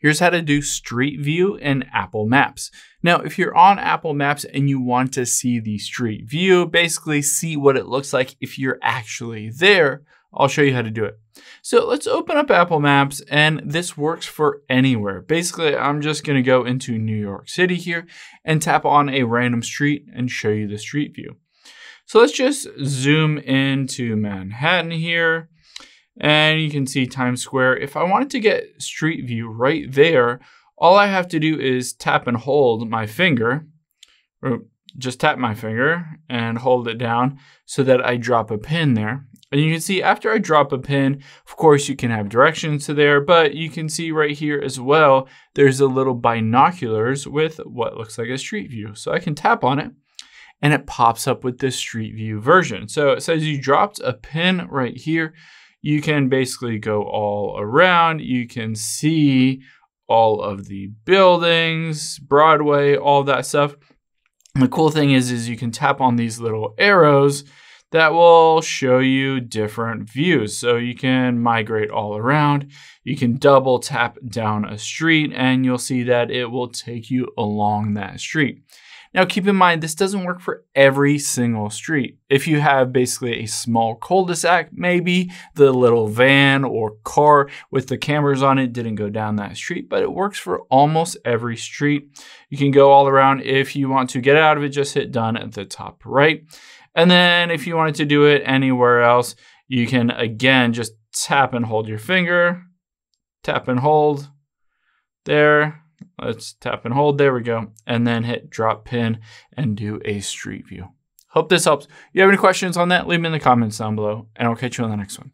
Here's how to do Street View in Apple Maps. Now, if you're on Apple Maps and you want to see the street view, basically see what it looks like if you're actually there, I'll show you how to do it. So let's open up Apple Maps and this works for anywhere. Basically, I'm just gonna go into New York City here and tap on a random street and show you the street view. So let's just zoom into Manhattan here and you can see Times Square. If I wanted to get Street View right there, all I have to do is tap and hold my finger, or just tap my finger and hold it down so that I drop a pin there. And you can see after I drop a pin, of course you can have directions to there, but you can see right here as well, there's a little binoculars with what looks like a street view. So I can tap on it and it pops up with the street view version. So it says you dropped a pin right here you can basically go all around. You can see all of the buildings, Broadway, all that stuff. And the cool thing is, is you can tap on these little arrows that will show you different views. So you can migrate all around. You can double tap down a street and you'll see that it will take you along that street. Now keep in mind, this doesn't work for every single street. If you have basically a small cul-de-sac, maybe the little van or car with the cameras on it didn't go down that street, but it works for almost every street. You can go all around. If you want to get out of it, just hit done at the top right. And then if you wanted to do it anywhere else, you can again just tap and hold your finger, tap and hold there, Let's tap and hold. There we go. And then hit drop pin and do a street view. Hope this helps. If you have any questions on that, leave them in the comments down below, and I'll catch you on the next one.